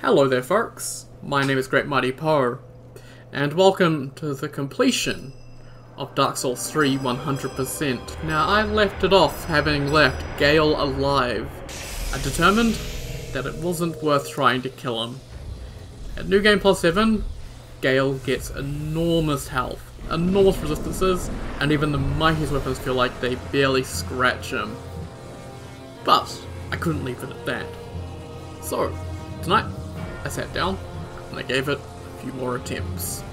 Hello there, folks. My name is Great Mighty Poe, and welcome to the completion of Dark Souls 3 100%. Now, I left it off having left Gael alive. I determined that it wasn't worth trying to kill him. At New Game Plus 7, Gael gets enormous health, enormous resistances, and even the mightiest weapons feel like they barely scratch him. But, I couldn't leave it at that. So, tonight, I sat down and I gave it a few more attempts.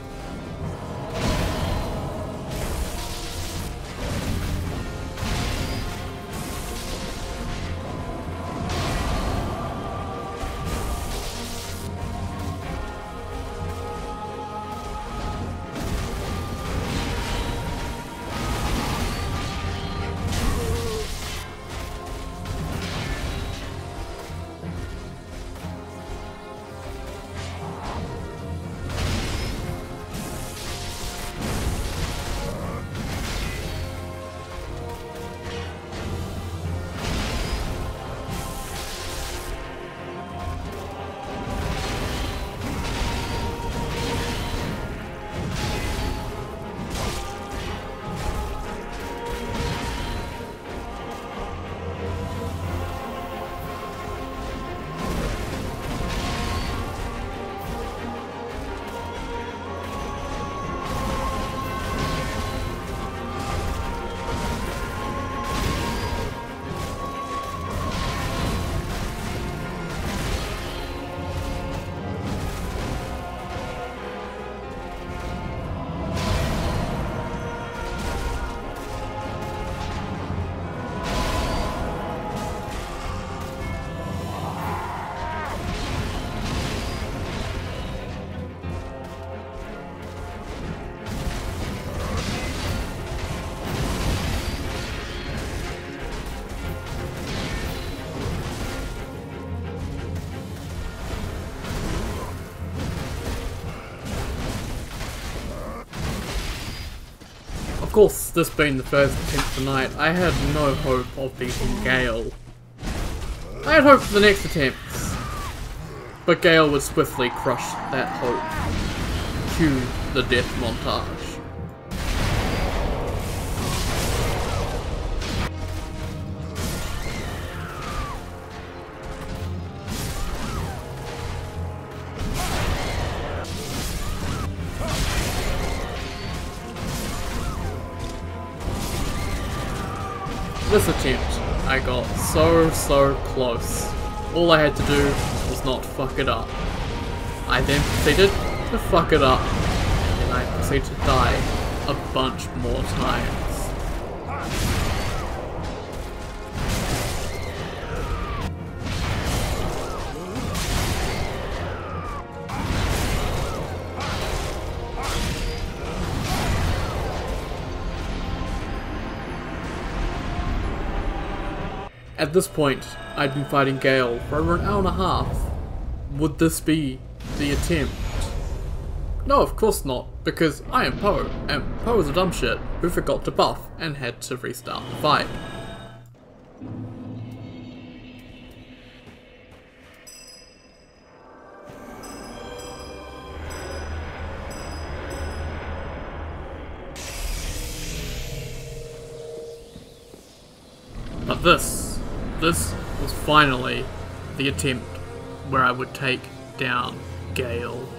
Course, this being the first attempt tonight, I had no hope of beating Gael. I had hope for the next attempts, but Gael would swiftly crush that hope. Cue the death montage. This attempt, I got so, so close. All I had to do was not fuck it up. I then proceeded to fuck it up, and I proceeded to die a bunch more times. At this point, I'd been fighting Gael for over an hour and a half. Would this be the attempt? No, of course not, because I am Poe, and Poe is a dumb shit who forgot to buff and had to restart the fight. But this, this was finally the attempt where I would take down Gael.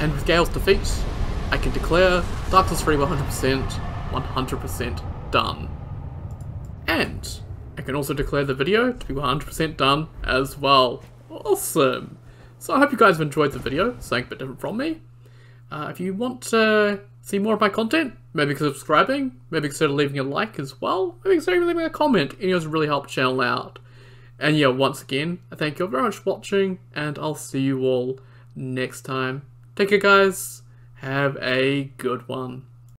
And with Gael's defeat, I can declare Dark Souls 3 100%, 100% done. And I can also declare the video to be 100% done as well. Awesome! So I hope you guys have enjoyed the video, something a bit different from me. Uh, if you want to see more of my content, maybe consider subscribing, maybe consider leaving a like as well, maybe consider leaving a comment, any of really help the channel out. And yeah, once again, I thank you all very much for watching, and I'll see you all next time. Take care guys, have a good one.